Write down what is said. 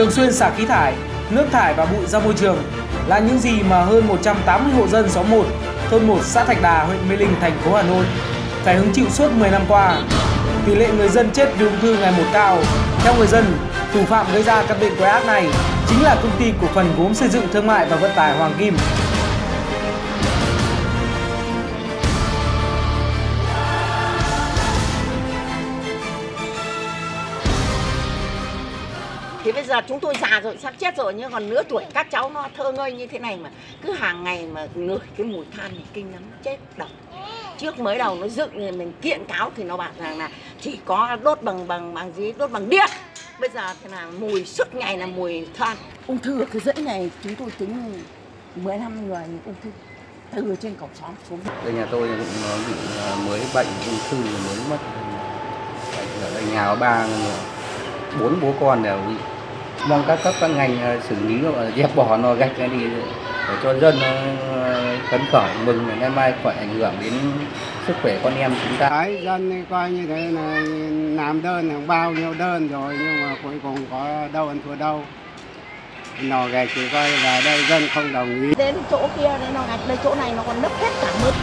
thường xuyên xả khí thải, nước thải và bụi ra môi trường là những gì mà hơn 180 hộ dân xóm 1, thôn 1 xã Thạch Đà, huyện Mê Linh, thành phố Hà Nội phải hứng chịu suốt 10 năm qua. Tỷ lệ người dân chết vì ung thư ngày một cao. Theo người dân, thủ phạm gây ra căn bệnh quái ác này chính là công ty cổ phần gốm xây dựng thương mại và vận tải Hoàng Kim. Thì bây giờ chúng tôi già rồi, sắp chết rồi nhưng còn nửa tuổi các cháu nó thơ ngây như thế này mà cứ hàng ngày mà ngửi cái mùi than thì kinh lắm, chết độc. Trước mới đầu nó dựng thì mình kiện cáo thì nó bảo rằng là chỉ có đốt bằng bằng bằng gì, đốt bằng điện. Bây giờ thì là mùi suốt ngày là mùi than. Ung thư cái dãy này chúng tôi tính 15 người ung thư từ trên cổng xóm xuống. Đây nhà tôi cũng nó bị à, mới bệnh ung thư mới mất bệnh ở đây nhà có ba người bốn bố con đều bị mong các cấp các ngành à, xử lý và dẹp bỏ nó gạch ra đi để cho dân nó à, phấn khởi mừng ngày mai khỏi ảnh hưởng đến sức khỏe con em chúng ta. Đấy, dân coi như thế là làm đơn hàng bao nhiêu đơn rồi nhưng mà cuối cùng có đâu ăn thua đâu. Nò gạch thì coi là đây dân không đồng ý. Đến chỗ kia đấy nó gạch đây chỗ này nó còn nấp hết cả mực.